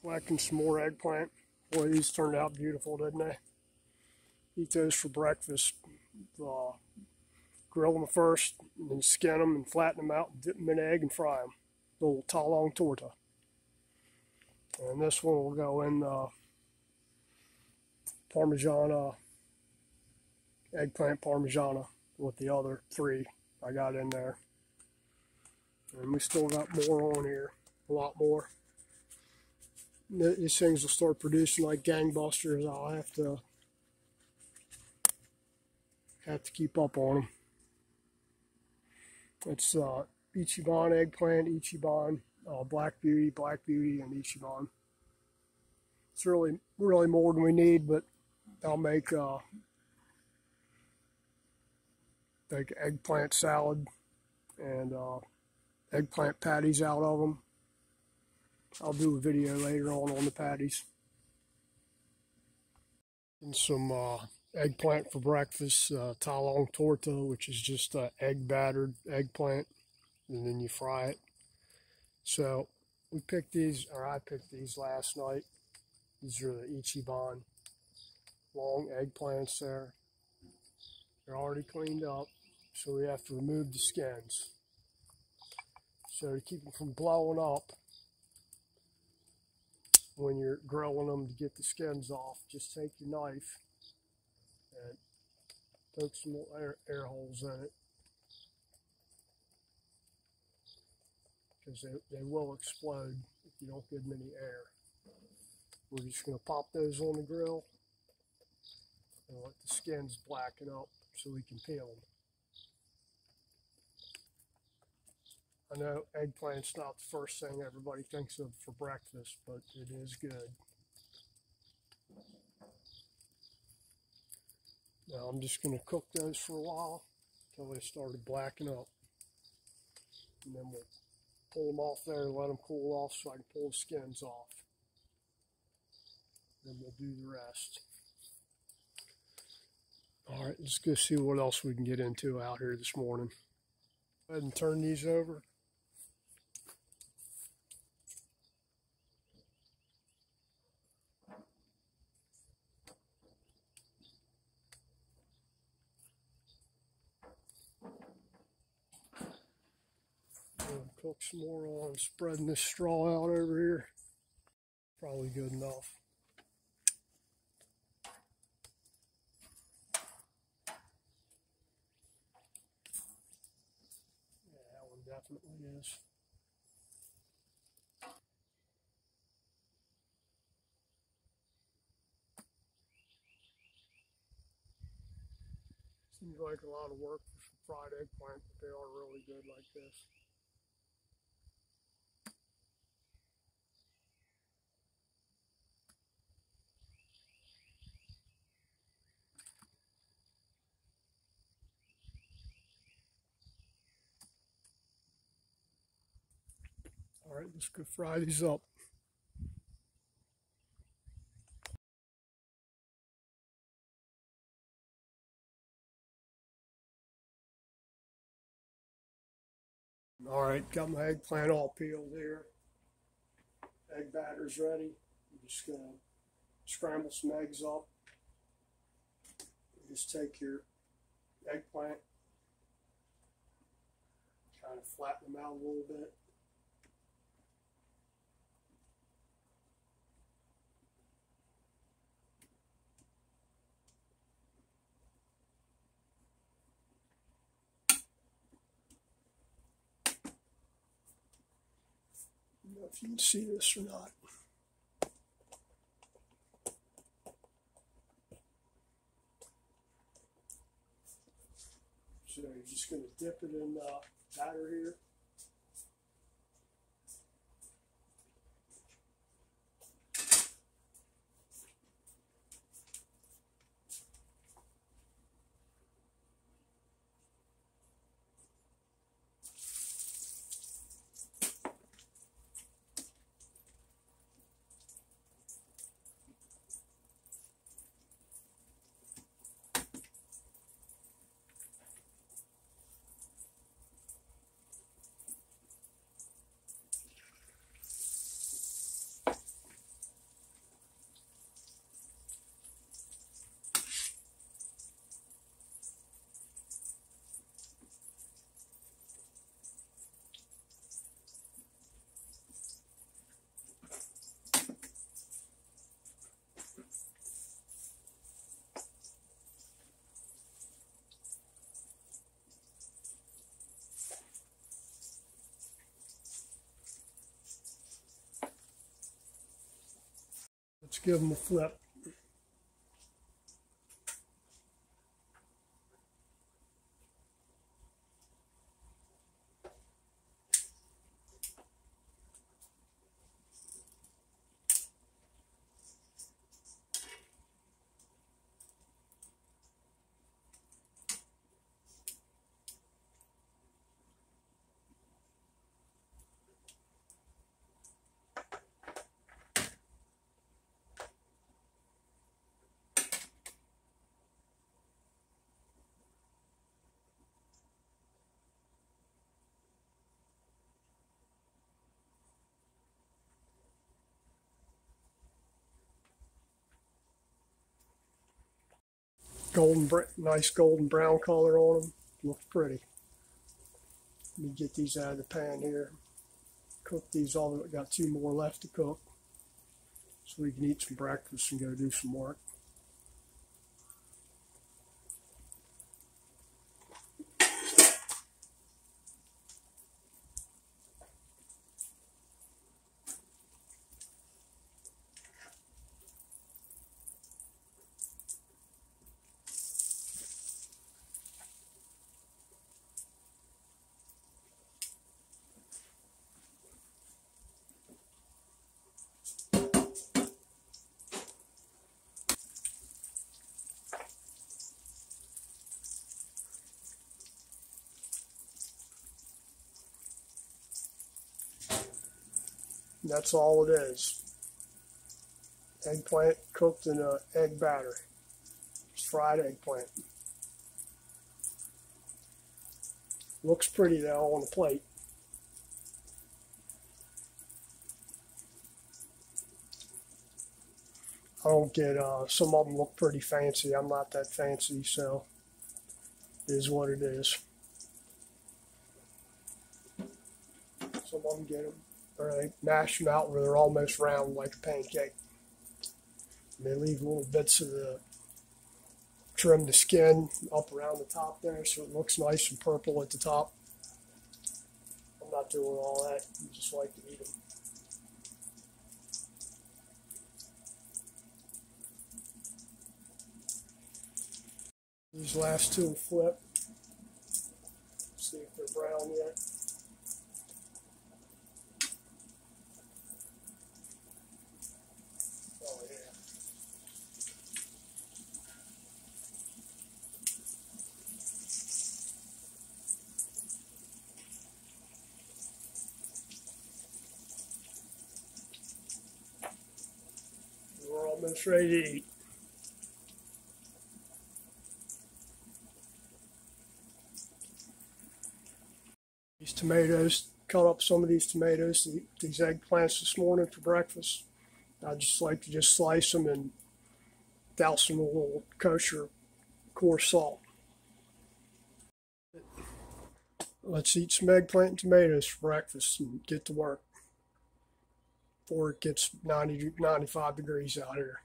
Collecting some more eggplant. Boy, these turned out beautiful, didn't they? Eat those for breakfast. Uh, grill them first, and then skin them and flatten them out, dip them in egg and fry them. Little talong torta. And this one will go in uh, Parmigiana, eggplant Parmigiana with the other three I got in there. And we still got more on here, a lot more. These things will start producing like gangbusters. I'll have to have to keep up on them. It's uh, Ichiban eggplant, Ichiban uh, Black Beauty, Black Beauty, and Ichiban. It's really, really more than we need, but I'll make uh, like eggplant salad and uh, eggplant patties out of them. I'll do a video later on on the patties. And some uh, eggplant for breakfast, uh, talong torta, which is just uh, egg battered eggplant, and then you fry it. So we picked these, or I picked these last night. These are the Ichiban long eggplants there. They're already cleaned up, so we have to remove the skins. So to keep them from blowing up when you're grilling them to get the skins off, just take your knife and poke some more air, air holes in it. Because they, they will explode if you don't give them any air. We're just going to pop those on the grill and let the skins blacken up so we can peel them. I know eggplant's not the first thing everybody thinks of for breakfast, but it is good. Now I'm just going to cook those for a while until they started blacking up. And then we'll pull them off there and let them cool off so I can pull the skins off. Then we'll do the rest. All right, let's go see what else we can get into out here this morning. Go ahead and turn these over. Cook some more on spreading this straw out over here. Probably good enough. Yeah, that one definitely is. Seems like a lot of work for some fried eggplant, but they are really good like this. Right, let's go fry these up. All right, got my eggplant all peeled here. Egg batter's ready. I'm just gonna scramble some eggs up. Just take your eggplant, kind of flatten them out a little bit. Know if you can see this or not. So you're just going to dip it in the batter here. Give them a flip. Golden, nice golden brown color on them. Looks pretty. Let me get these out of the pan here. Cook these all. Got two more left to cook, so we can eat some breakfast and go do some work. That's all it is. Eggplant cooked in an egg batter. It's fried eggplant. Looks pretty though on the plate. I don't get, uh, some of them look pretty fancy. I'm not that fancy, so it is what it is. Some of them get them they mash them out where they're almost round like a pancake. And they leave little bits of the trim the skin up around the top there so it looks nice and purple at the top. I'm not doing all that. I just like to eat them. These last two will flip. See if they're brown yet. Almost ready to eat. These tomatoes, cut up some of these tomatoes, these eggplants this morning for breakfast. I just like to just slice them and douse them with a little kosher coarse salt. Let's eat some eggplant and tomatoes for breakfast and get to work before it gets 90, 95 degrees out here.